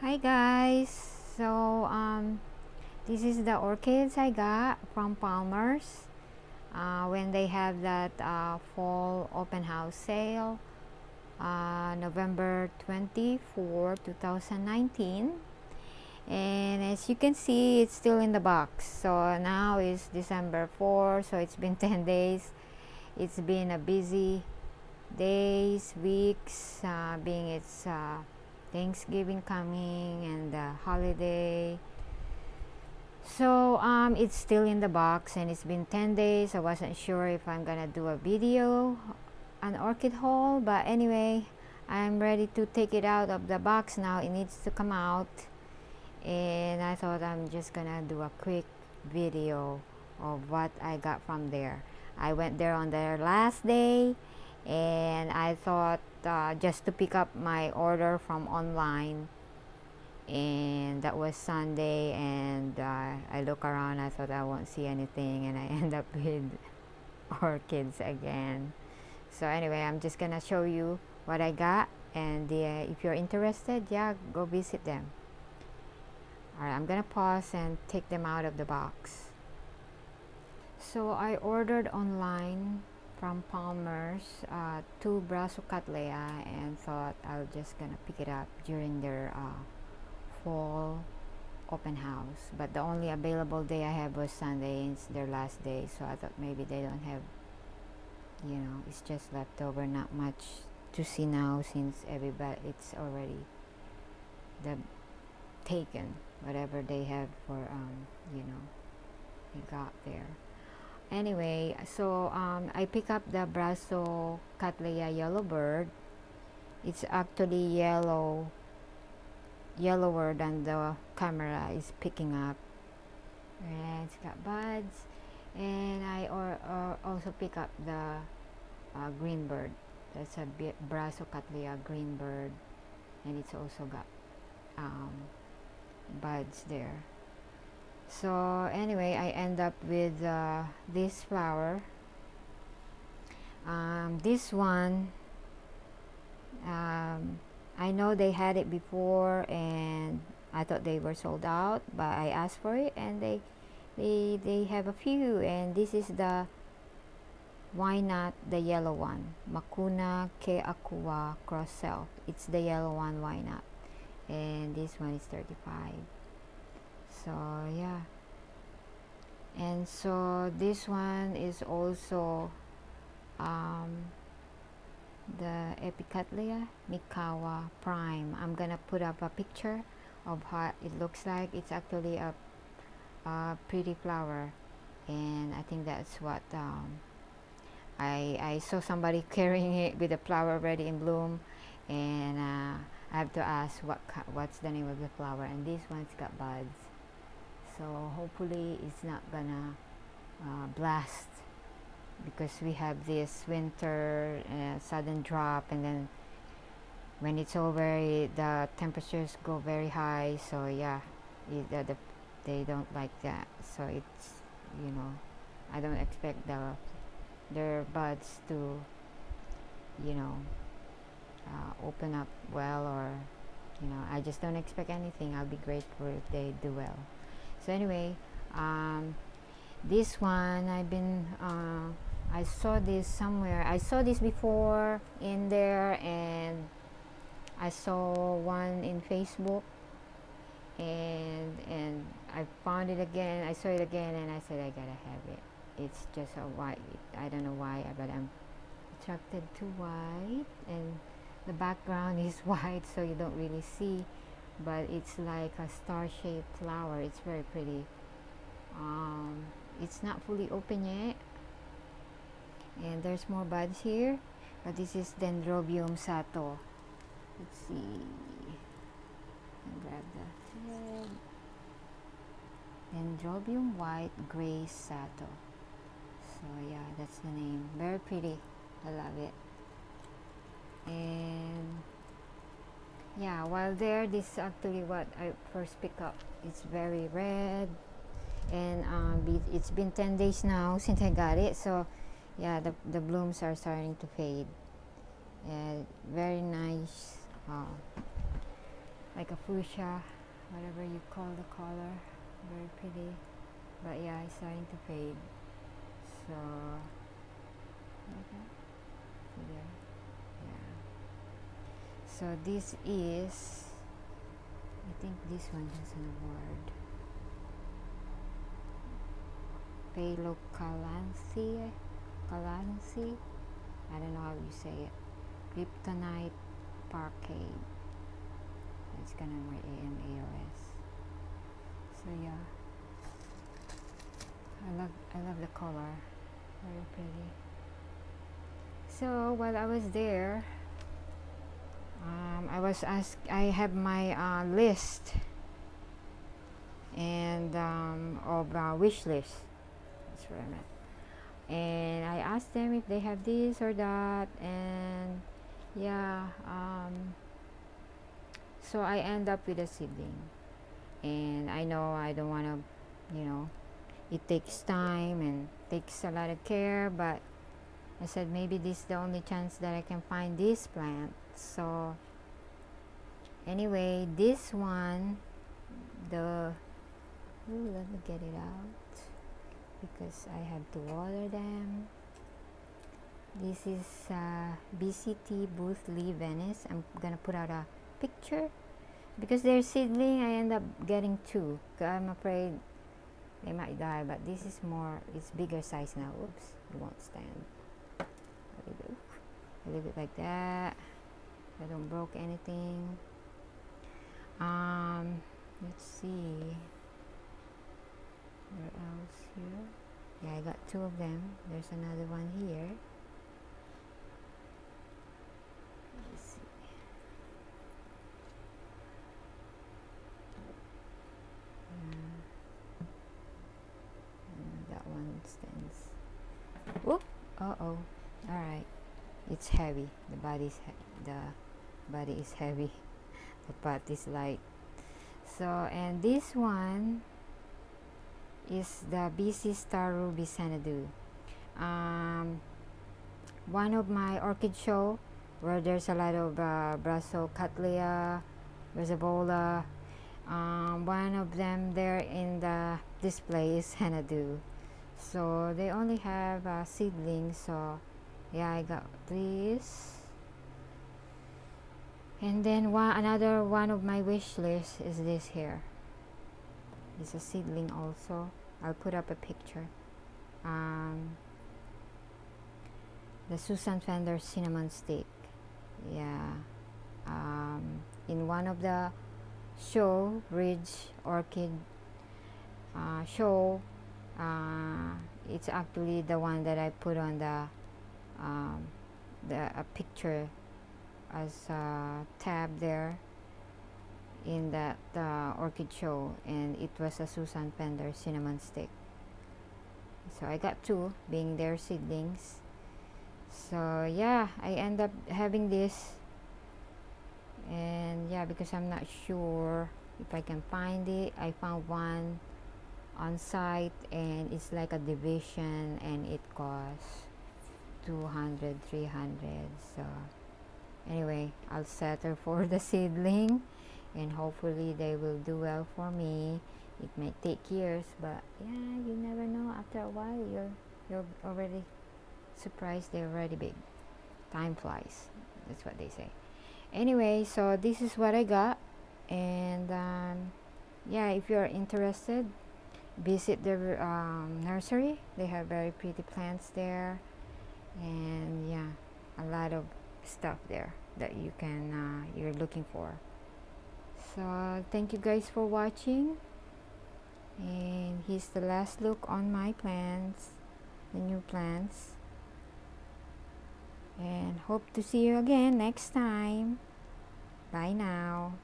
Hi guys, so um, this is the orchids I got from Palmer's uh, when they have that uh, fall open house sale uh, November 24 2019 and as you can see it's still in the box. So now is December 4 so it's been 10 days. It's been a busy days weeks uh, being it's uh, Thanksgiving coming and the holiday. So um, it's still in the box and it's been 10 days. I wasn't sure if I'm gonna do a video an orchid haul, but anyway, I'm ready to take it out of the box now. It needs to come out, and I thought I'm just gonna do a quick video of what I got from there. I went there on their last day and I thought uh, just to pick up my order from online. And that was Sunday and uh, I look around I thought I won't see anything and I end up with orchids again. So anyway I'm just gonna show you what I got and uh, if you're interested yeah go visit them. Alright I'm gonna pause and take them out of the box. So I ordered online from Palmer's uh, two Brassocattleya and thought I was just gonna pick it up during their uh, fall open house. But the only available day I have was Sunday it's their last day so I thought maybe they don't have you know it's just leftover not much to see now since everybody it's already the taken whatever they have for um, you know they got there anyway so um, I pick up the Brasso Cattleya Yellowbird it's actually yellow yellower than the camera is picking up. And it's got buds. And I or, or also pick up the uh, green bird. That's a Brasso Cattleya green bird. And it's also got um, buds there so anyway I end up with uh, this flower. Um, this one um, I know they had it before and I thought they were sold out but I asked for it and they they they have a few and this is the why not the yellow one? Mucuna Ke Akua cross self. It's the yellow one why not? And this one is 35 so yeah. And so this one is also um, the Epicattleya Mikawa Prime. I'm gonna put up a picture of how it looks like. It's actually a, a pretty flower. And I think that's what um, I, I saw somebody carrying it with a flower already in bloom. And uh, I have to ask what what's the name of the flower? And this one's got buds so hopefully it's not gonna uh, blast because we have this winter uh, sudden drop and then when it's over the temperatures go very high. So yeah it, uh, the, they don't like that. So it's you know I don't expect the their buds to you know uh, open up well or you know I just don't expect anything. I'll be grateful if they do well anyway um, this one I've been uh, I saw this somewhere. I saw this before in there and I saw one in Facebook and and I found it again. I saw it again and I said I gotta have it. It's just a white I don't know why but I'm attracted to white and the background is white so you don't really see but it's like a star-shaped flower. It's very pretty. Um, it's not fully open yet. And there's more buds here but this is dendrobium sato. Let's see. Grab the head dendrobium white gray sato. So yeah that's the name. Very pretty. I love it. And yeah while there this is actually what I first pick up. It's very red and um, it's been 10 days now since I got it so yeah the, the blooms are starting to fade. Yeah, very nice uh, like a fuchsia whatever you call the color very pretty. But yeah it's starting to fade. So okay yeah so this is I think this one has an award Palo Calancy I don't know how you say it. Kryptonite Parkade it's gonna write AMAOS so yeah. I love I love the color. Very pretty. So while I was there um, I was asked I have my uh, list and um, of uh, wish list. That's where I'm at. And I asked them if they have this or that and yeah um, so I end up with a sibling. And I know I don't want to you know it takes time and takes a lot of care but I said maybe this is the only chance that I can find this plant. So anyway this one the ooh, let me get it out because I have to water them. This is uh, BCT Booth Lee Venice. I'm gonna put out a picture because they're seedling. I end up getting two. I'm afraid they might die but this is more it's bigger size now. Oops it won't stand I leave it like that. I don't broke anything. Um let's see. Where else here? Yeah I got two of them. There's another one here It's heavy. The body's the body is heavy. The pot is light. So, and this one is the BC Star Ruby Xanadu. Um, one of my orchid show where there's a lot of uh, Cattleya, Rhizobola. Um, one of them there in the display is Xanadu so they only have uh, seedlings so yeah I got this. And then one another one of my wish list is this here. It's a seedling also. I'll put up a picture. Um, the Susan Fender cinnamon stick. Yeah. Um, in one of the show Ridge Orchid uh, show uh, it's actually the one that I put on the um, the a picture as a tab there in that uh, orchid show and it was a Susan Pender cinnamon stick. So I got two being their seedlings. So yeah I end up having this. And yeah because I'm not sure if I can find it I found one on site and it's like a division and it costs 200 300 so anyway I'll settle for the seedling and hopefully they will do well for me. It may take years but yeah you never know. After a while you're you're already surprised they're already big. Time flies that's what they say. Anyway so this is what I got and um, yeah if you're interested visit the um, nursery. They have very pretty plants there and yeah a lot of stuff there that you can uh, you're looking for. So thank you guys for watching. And here's the last look on my plants the new plants and hope to see you again next time. Bye now